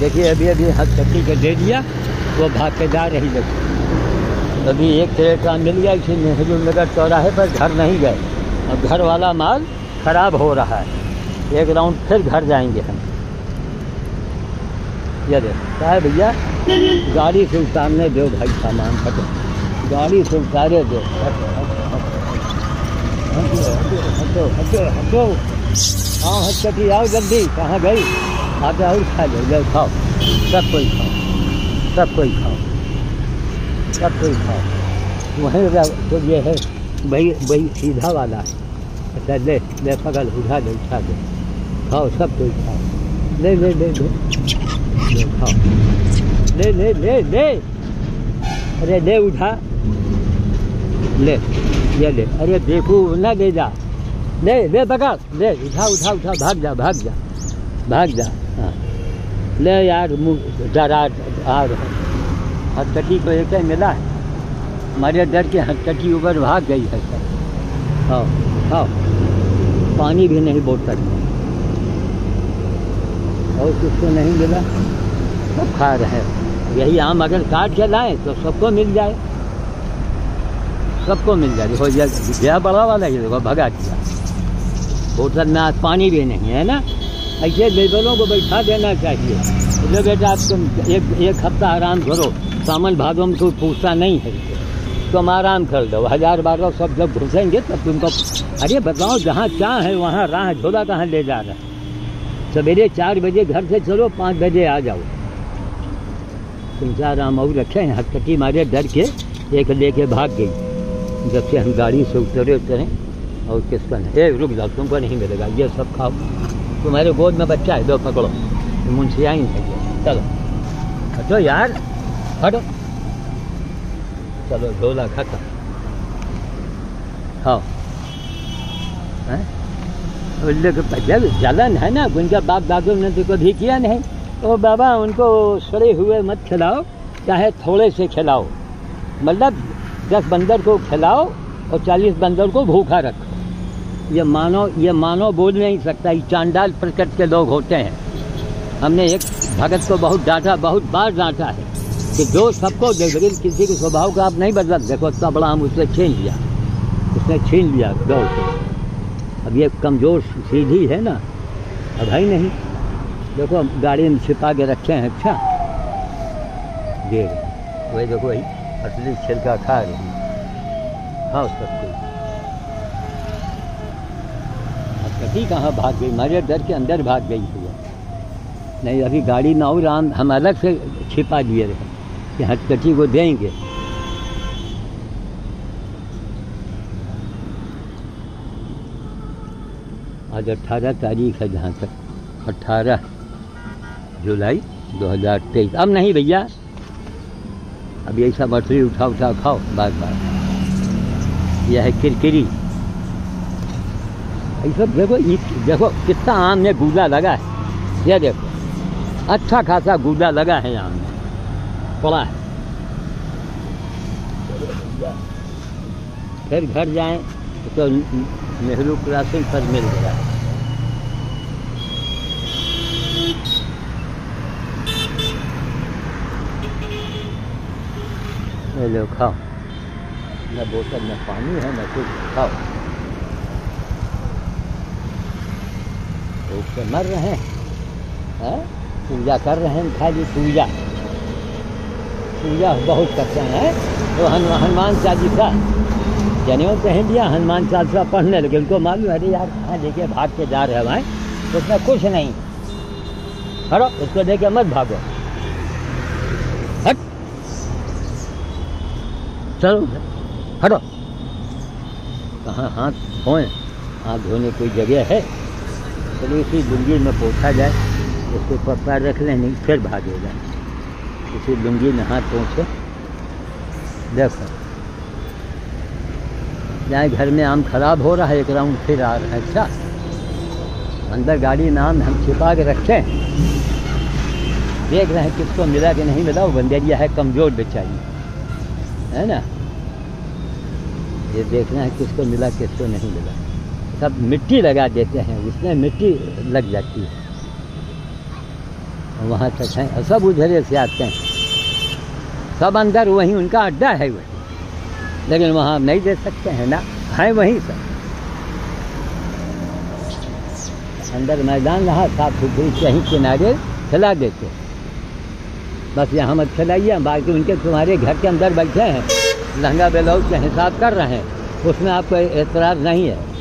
देखिए, अभी अभी हथ चक्की को दे दिया, वो भाग के जा रही लगी अभी एक ट्रेटा मिल गया, इसी नेहरू नगर चौराहे पर घर नहीं गए। और घर वाला माल खराब हो रहा है। एक राउंड फिर घर जाएँगे हम। ये देख, क्या है भैया? गाड़ी से उतारने दो भाई सामान, हटो। गाड़ी से उतारे दो। हटो हटो हटो हटो हाँ हटकटी आओ जल्दी। कहाँ गई? आते और खा लो, जाओ खाओ। सब कोई खाओ, सब कोई खाओ, सब कोई खाओ। वहीं तो ये है, वही वही सीधा वाला है। अच्छा ले ले, पकड़, उठा दे उठा दे। खाओ, सब कोई खाओ। ले ले ले ले। खाओ। ले ले ले ले। अरे, ले, उठा। ले, ये ले। अरे, देखो ना ले जा। ले ले, पकड़। ले, उठा उठा उठा, भाग जा भाग जा भाग जा। ले यार डरा आ हथकटी को एक ही मिला है। हमारे डर के हथकटी ऊपर भाग गई है। हाँ हाँ। पानी भी नहीं बोतल। में और कुछ तो नहीं मिला। सब खा रहे हैं। यही आम अगर काट के लाए तो सबको मिल जाए। सबको मिल जाए। देखो, ये गया बड़ा वाला ये देखो, भगा दिया। बोतल में आज पानी भी नहीं है ना। ऐसे लेबरों को बैठा देना चाहिए। बोले, बेटा, आप तुम एक एक हफ़्ता आराम करो। सामान भागों में कोई पूछता नहीं है। तुम आराम कर दो हज़ार बारह सब जब घुसेंगे, तब तुमको अरे, बताओ, जहाँ चाह है, वहाँ राह झोला कहाँ ले जा रहा है? सवेरे चार बजे घर से चलो, पाँच बजे आ जाओ। तुम चार आम और रखे हैं, हथकटी मारे डर के, एक लेके भाग गई। जब से हम गाड़ी से उतरे उतरे, और किसका नहीं? ए, रुक जाओ, तुमको नहीं मिलेगा। ये सब खाओ। तुम्हारे गोद में बच्चा है, दो पकड़ो। मुंशिया ही नहीं चलो। हटो यार, हटो। चलो झोला खत्म हैं। जब जलन है ना उनका बाप दादू ने तो कभी किया नहीं। तो बाबा, उनको सड़े हुए मत खिलाओ, चाहे थोड़े से खिलाओ। मतलब दस बंदर को खिलाओ और चालीस बंदर को भूखा रखो। ये मानो ये मानो बोल नहीं सकता। ये चांडाल प्रकृति के लोग होते हैं। हमने एक भगत को बहुत डांटा, बहुत बार डांटा है कि जो सबको दे लेकिन किसी के स्वभाव का आप नहीं बदल, देखो इतना बड़ा हम उसने छीन लिया। उसने छीन लिया गौ से अब ये कमज़ोर सीधी है ना? अब है नहीं। देखो गाड़ी में छिपा के रखे हैं अच्छा? दे वही देखो वही असली छिलका खा रही हाँ। सब कुछ कहाँ भाग गई? हमारे डर के अंदर भाग गई हुआ नहीं, अभी गाड़ी ना और हम हम अलग से छिपा दिए रहे कि हथकटी को देंगे। आज अट्ठारह तारीख है जहाँ तक। अट्ठारह जुलाई 2023 अब नहीं भैया। अब यही सब मछली उठा उठा खाओ बार बार यह है किरकिरी। सब देखो देखो कितना आम में गूदा लगा है। ये देखो अच्छा खासा गूदा लगा है आम में पड़ा है। फिर घर जाएँ तो नेहरू क्रॉसिंग पर मिल गया। ये लो, खाओ। न बोतल में पानी है, न कुछ, खाओ। भूख से मर रहे हैं। हैं? पूजा कर रहे हैं खाली पूजा। पूजा बहुत करते हैं तो हनु, हनुमान चालीसा। जनेऊ पहन दिया, हनुमान चालीसा पढ़ने लगे। उनको मालूम है अरे यार, कहाँ लेके भाग के जा रहे हैं भाई? उसमें कुछ नहीं। हटो, उसको लेके मत भागो। हट। चलो, हटो। कहाँ हाथ धोएँ? हाथ धोने कोई जगह है? चलो इसी लुंगी में पहुँचा जाए, उसके ऊपर पैर रख लें, नहीं, फिर भागेगा इसी लुंगी में हाथ पहुँचे देखो जहाँ घर में, आम खराब हो रहा है, एक राउंड फिर आ रहा है अच्छा। अंदर गाड़ी में आम हम छिपा के रखे देख रहे हैं किसको मिला कि नहीं मिला, वो बंदेरिया है, कमज़ोर बेचारी। है ना? ये देखना है किसको मिला, किसको नहीं मिला। सब मिट्टी लगा देते हैं उसमें मिट्टी लग जाती है। वहाँ तक हैं, और सब उधरे से आते हैं। सब अंदर वहीं, उनका अड्डा है वही। लेकिन वहाँ नहीं दे सकते हैं ना, है वहीं सब। अंदर मैदान रहा, साफ़ सुथरी, कहीं किनारे खिला देते बस यहाँ मत खिलाइए बाकी उनके, तुम्हारे घर के अंदर बैठे हैं। लहंगा ब्लाउज का हिसाब कर रहे हैं। उसमें आपको एतराज़ नहीं है।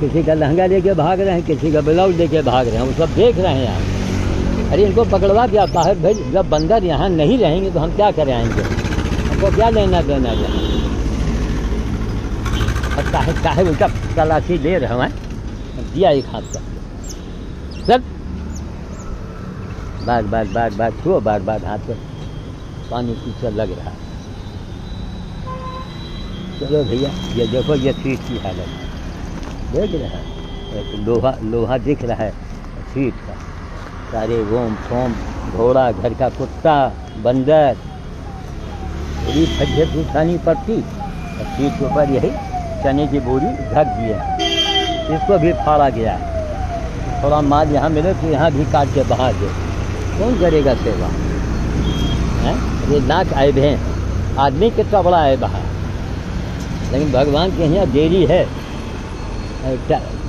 किसी का लहंगा लेके भाग रहे हैं, किसी का ब्लाउज लेके भाग रहे हैं वो सब देख रहे हैं आप अरे इनको पकड़वा आप बाहर भेज, जब बंदर यहाँ नहीं रहेंगे तो हम क्या कराएँगे हमको क्या लेना देना यहाँ? और चाहे चाहे उनका तलाशी ले रहे हैं दिया एक हाथ का। सर। बार बार बार बार, छुओ, बार बार हाथ पे। पानी पीछे लग रहा चलो भैया, ये देखो, ये सीट की हालत। देख रहा है। एक लोहा लोहा दिख रहा है। सीट का सारे गोम फोम घोड़ा, घर का कुत्ता, बंदर। पूरी फज्जत उठानी पड़ती और सीट के ऊपर यही चने की बोरी ढक दिया इसको भी फाड़ा गया है। थोड़ा माल यहाँ मिले तो यहाँ भी काट के बहा दे। कौन करेगा सेवा? हैं? ये नाक आयब हैं। आदमी कितना बड़ा आयब है? लेकिन भगवान के यहाँ देरी है।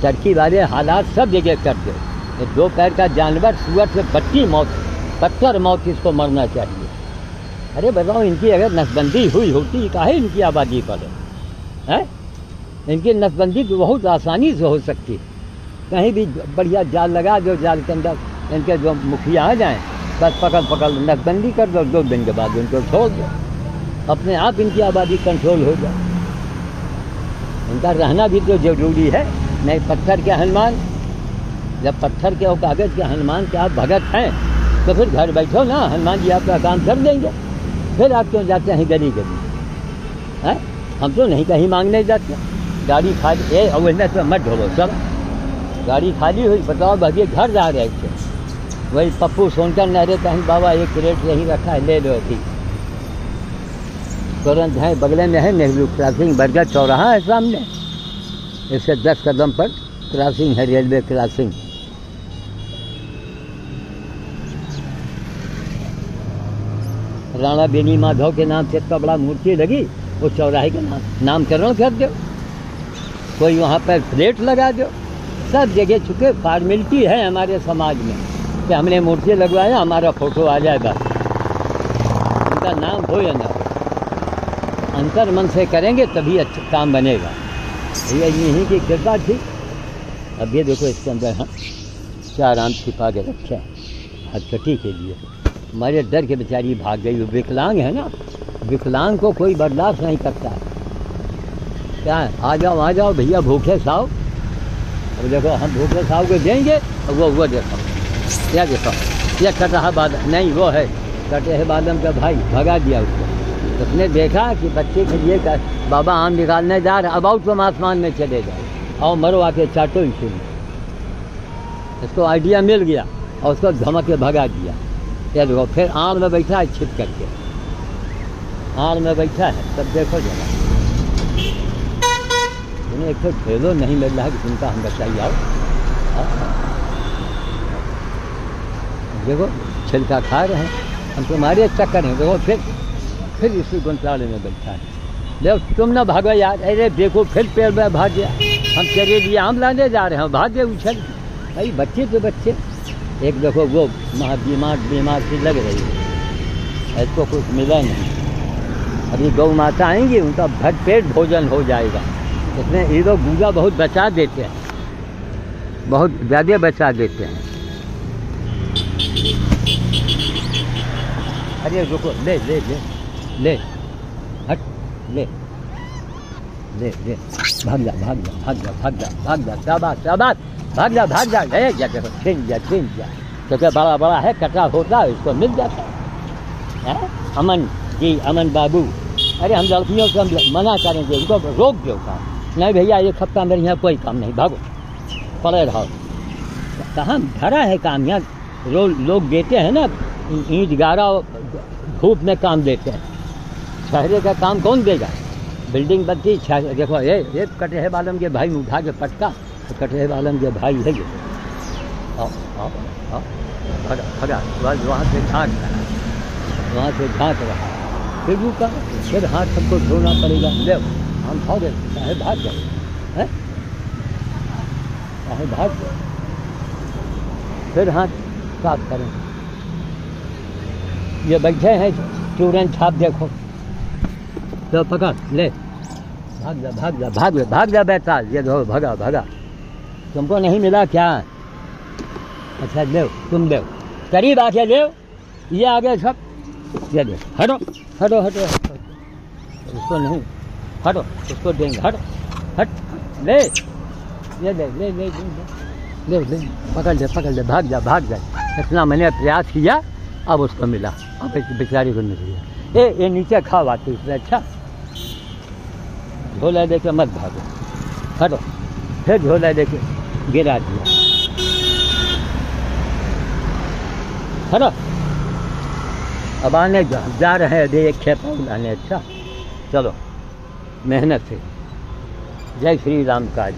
टर्की वाले हालात सब जगह कर दे। दो पैर का जानवर सुअर से बट्टी मौत, पत्थर मौत इसको मरना चाहिए। अरे बताओ, इनकी अगर नसबंदी हुई होती, काहे इनकी आबादी पर है? हैं? इनकी नसबंदी तो बहुत आसानी से हो सकती। है कहीं भी बढ़िया जाल लगा दो, जाल के अंदर इनके जो मुखिया आ जाएँ, बस पकड़ पकड़, नसबंदी कर दो दो दिन के बाद उनको छोड़ दो। अपने आप इनकी आबादी कंट्रोल हो जाए। इनका रहना भी तो ज़रूरी है। नहीं पत्थर के हनुमान, जब पत्थर के और कागज़ के हनुमान के आप भगत हैं तो फिर घर बैठो ना, हनुमान जी आपका काम कर देंगे। फिर आप क्यों जाते हैं गली गली? हैं? हम तो नहीं कहीं मांगने जाते। गाड़ी खाली, ए अवैधता तो मत ढोलो, सब। गाड़ी खाली हुई, बताओ भाभी घर जा रहे थे। वही पप्पू सोनकर नहरे कहीं बाबा एक क्रेट यहीं रखा है, ले लो अभी। तुरंत है, बगले में है नेहरू क्रॉसिंग बरगद चौराहा है सामने। इससे दस कदम पर क्रॉसिंग है रेलवे क्रॉसिंग राणा बेनी माधव के नाम से इतना बड़ा मूर्ति लगी, वो चौराहे के नाम नामकरण कर दो। कोई वहाँ पर प्लेट लगा दो। सब जगह चुके फॉर्मेलिटी है हमारे समाज में। कि हमने मूर्ति लगवाया हमारा फ़ोटो आ जाए बस उनका नाम हो या ना अंतर मन से करेंगे, तभी अच्छा काम बनेगा। भैया यहीं की कृपा थी। अब ये देखो इसके अंदर हम चार आम छिपा के रखे हैं, हथकटी के लिए। हमारे डर के बेचारी भाग गई, वो विकलांग है ना? विकलांग को कोई बर्दाश्त नहीं करता। है क्या है? आ जाओ आ जाओ, भैया, भूखे साओ अब देखो, हम भूखे साओ को देंगे, और वो वो देखो। क्या देखो? ये कटहा बादम नहीं, वो है। कटे है बादम का भाई, भगा दिया उसको। उसने देखा कि बच्चे के लिए बाबा आम निकालने जा रहे अबाउट तुम आसमान में चले जाओ और मरो आके चाटो इसे। इसको आइडिया मिल गया और उसको धमक के भगा दिया। ये देखो, फिर आड़ में बैठा है छिप करके। आड़ में बैठा है, तब देखो जरा। उन्हें एक तो ठेलो नहीं मिल रहा है कि तुमका हम बचाइए, आओ। देखो, छिलका खा रहे हैं। हम तुम्हारे चक्कर हैं। देखो, फिर फिर इसी ग्रंथालय में बैठा है। देखो तुम ना भागो यार। अरे देखो, फिर पेड़ में भाग गया हम तेरे लिए आम लाने जा रहे हैं भाग गए उछल। भाई, बच्चे तो बच्चे। एक देखो, वो महा बीमार बीमार सी लग रही है। इसको कुछ मिला नहीं। अभी गौ माता आएँगी, उनका भट पेट भोजन हो जाएगा। इसमें ये लोग बूझा बहुत बचा देते हैं। बहुत ज़्यादा बचा देते हैं। अरे रुको, ले ले ले। ले, हट, ले ले ले। भाग जा भाग जा भाग जा भाग जा भाग जा, शाबाश शाबाश। भाग जा भाग जा गए जा देखो छिन, जा छिन, जा। क्योंकि बड़ा बड़ा है कटा होता है उसको मिल जाता है? अमन, जी, अमन बाबू। अरे, हम लड़कियों को हम मना करेंगे, उनको रोक दो काम। नहीं भैया एक हफ़्ता मेरे यहाँ कोई काम नहीं, भागो। पड़े रहो। कहाँ भरा है काम यहाँ? लोग देते हैं ना, ईंट गारा, धूप में काम देते हैं। शहरे का काम कौन देगा? बिल्डिंग बनती देखो, ये ये कटहे बालम के भाई उठा के पटका तो कटहे बालम के भाई है ये। वहाँ से झाँक रहा वहाँ से झाँक रहा फिर रुका फिर हाथ सबको धोना पड़ेगा। ले, हम भाग गए। चाहे भाग गए। चाहे भाग गए। फिर हाथ साफ़ करें। ये बैठे हैं, चूरन छाप देखो। तो पकड़ ले। भाग जा भाग जा भाग जा भाग जा बेटा ये दो भगा भगा। तुमको नहीं मिला क्या? अच्छा ले, तुम ले। करीब आके ले। ये आगे सब। ये दे हटो हटो हटो उसको नहीं। हटो, उसको देंगे। हटो, हट। ले। ये ले ले ले ले ले। ले पकड़ ले पकड़ ले। भाग जा भाग जा इतना मैंने प्रयास किया, अब उसको मिला। अब इस बेचारी को मिल गया। ए, ये नीचे खाओ आती इसलिए अच्छा? झोला दे के मत भागो। हटो। फिर झोला दे के गिरा दिया। हटो। अब आने जा, जा रहे हैं एक खेप अच्छा चलो मेहनत से। जय श्री राम काज।